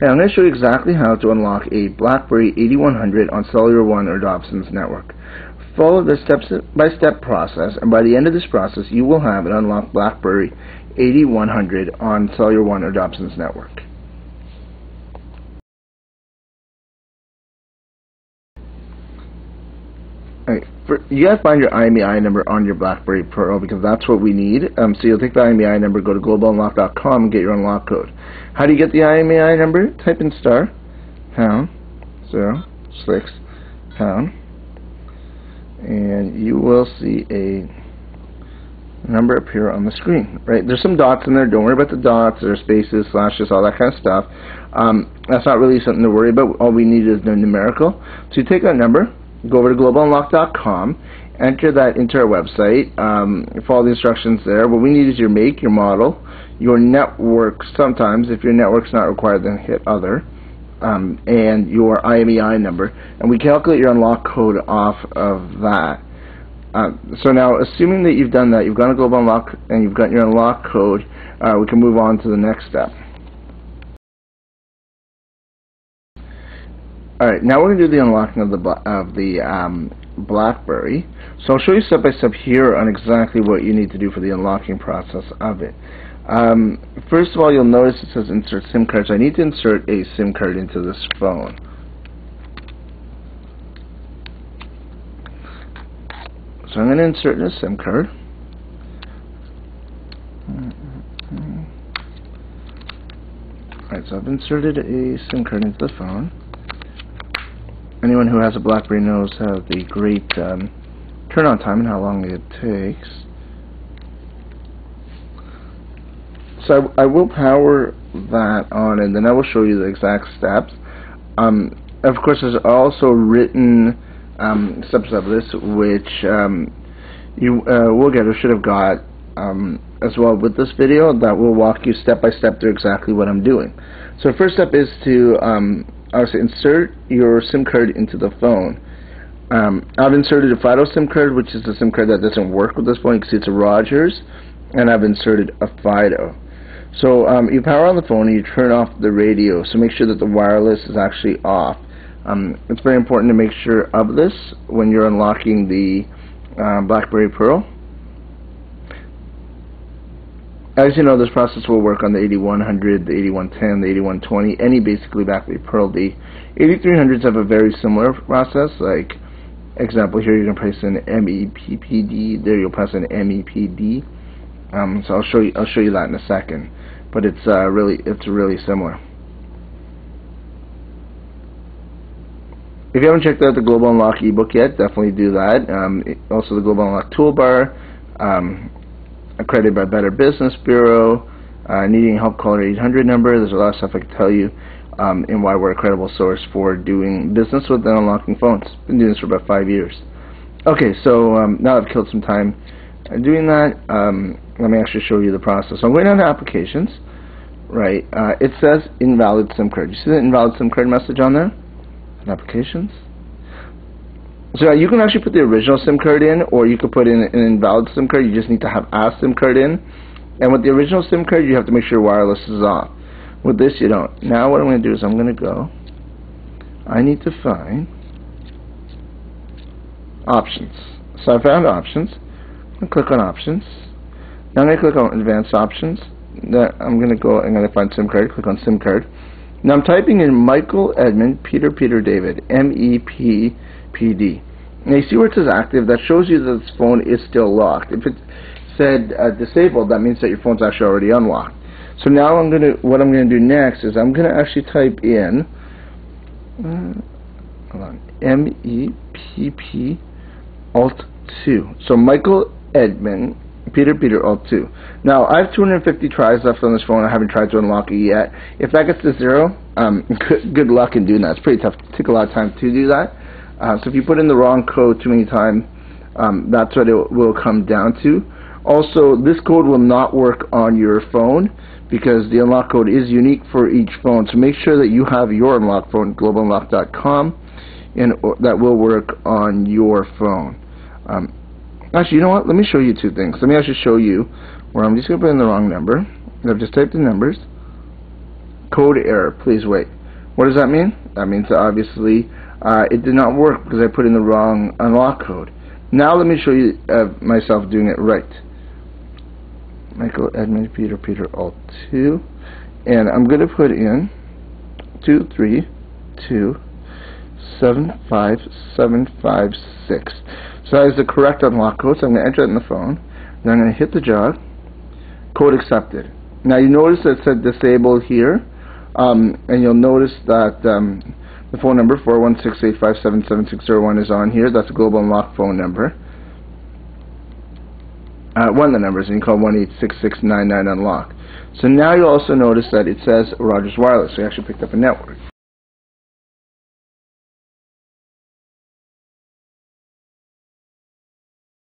Hey, I'm going to show you exactly how to unlock a BlackBerry 8100 on Cellular One or Dobson's network. Follow the step-by-step -step process, and by the end of this process, you will have an unlocked BlackBerry 8100 on Cellular One or Dobson's network. Alright, you gotta find your IMEI number on your BlackBerry Pearl because that's what we need. Um, so you'll take the IMEI number, go to globalunlock.com and get your unlock code. How do you get the IMEI number? Type in star, pound, zero, six, pound, and you will see a number appear on the screen. Right? There's some dots in there. Don't worry about the dots. There's spaces, slashes, all that kind of stuff. Um, that's not really something to worry about. All we need is the numerical. So you take that number, go over to globalunlock.com, enter that into our website, um, follow the instructions there. What we need is your make, your model, your network sometimes. If your network's not required, then hit other. Um, and your IMEI number, and we calculate your unlock code off of that. Uh, so now, assuming that you've done that, you've gone to Global Unlock and you've got your unlock code, uh, we can move on to the next step. Alright, now we're going to do the unlocking of the of the um, BlackBerry. So I'll show you step by step here on exactly what you need to do for the unlocking process of it. Um, first of all, you'll notice it says insert SIM cards. I need to insert a SIM card into this phone. So I'm going to insert a SIM card. Alright, so I've inserted a SIM card into the phone. Anyone who has a BlackBerry knows how the great um, turn-on time and how long it takes. So I, I, will power that on and then I will show you the exact steps. Um, of course, there's also written um, steps of this which um, you uh, will get or should have got um, as well with this video that will walk you step by step through exactly what I'm doing. So first step is to um, obviously insert your SIM card into the phone. Um, I've inserted a Fido SIM card, which is a SIM card that doesn't work with this phone. You can see it's a Rogers, and I've inserted a Fido. So um, you power on the phone and you turn off the radio. So make sure that the wireless is actually off. Um, it's very important to make sure of this when you're unlocking the uh, BlackBerry Pearl. As you know, this process will work on the 8100, the 8110, the 8120, any basically BlackBerry Pearl. The 8300s have a very similar process. Like example here, you can press an MEPPD. There, you'll press an MEPD. Um, so I'll show you. I'll show you that in a second. But it's uh, really, it's really similar. If you haven't checked out the Global Unlock ebook yet, definitely do that. Um, also, the Global Unlock toolbar. Um, accredited by Better Business Bureau. Uh, needing help, call our 800 number. There's a lot of stuff I can tell you um, and why we're a credible source for doing business with and unlocking phones. Been doing this for about five years. Okay, so um, now I've killed some time doing that. Um, let me actually show you the process. So I'm going down to applications. Right, uh, it says invalid SIM card. You see the invalid SIM card message on there? In applications. So you can actually put the original SIM card in, or you could put in an invalid SIM card. You just need to have a SIM card in. And with the original SIM card, you have to make sure wireless is off. With this, you don't. Now what I'm going to do is I'm going to go. I need to find options. So I found options. I'm going to click on options. Now I'm going to click on advanced options. Then I'm going to go, I'm going to find SIM card, click on SIM card. Now I'm typing in Michael Edmund Peter Peter David, M-E-P PD. Now you see where it says active, that shows you that this phone is still locked. If it said uh, disabled, that means that your phone's actually already unlocked. So now I'm gonna, what I'm gonna do next is I'm gonna actually type in, uh, hold on, M E P P Alt 2. So Michael Edmund Peter Peter Alt 2. Now I have 250 tries left on this phone. I haven't tried to unlock it yet. If that gets to zero, um, good, good luck in doing that. It's pretty tough. It take a lot of time to do that. Uh, so if you put in the wrong code too many times, um, that's what it will come down to. Also, this code will not work on your phone because the unlock code is unique for each phone. So make sure that you have your unlock phone, globalunlock.com, and that will work on your phone. Um, actually, you know what? Let me show you two things. Let me actually show you where I'm just going to put in the wrong number. I've just typed in numbers, Code error. Please wait. What does that mean? That means that obviously uh, it did not work because I put in the wrong unlock code. Now let me show you uh, myself doing it right. Michael Edmund Peter Peter Alt 2 and I'm going to put in 2 3 2 7 5 7 5 6 so that is the correct unlock code. So I'm going to enter it in the phone. Then I'm going to hit the jog code accepted. Now you notice that it said disable here. Um, and you'll notice that um, the phone number 416-857-7601 is on here that's a global unlock phone number uh, one of the numbers, and you call 1-866-99-UNLOCK. So now you'll also notice that it says Rogers Wireless, you actually picked up a network.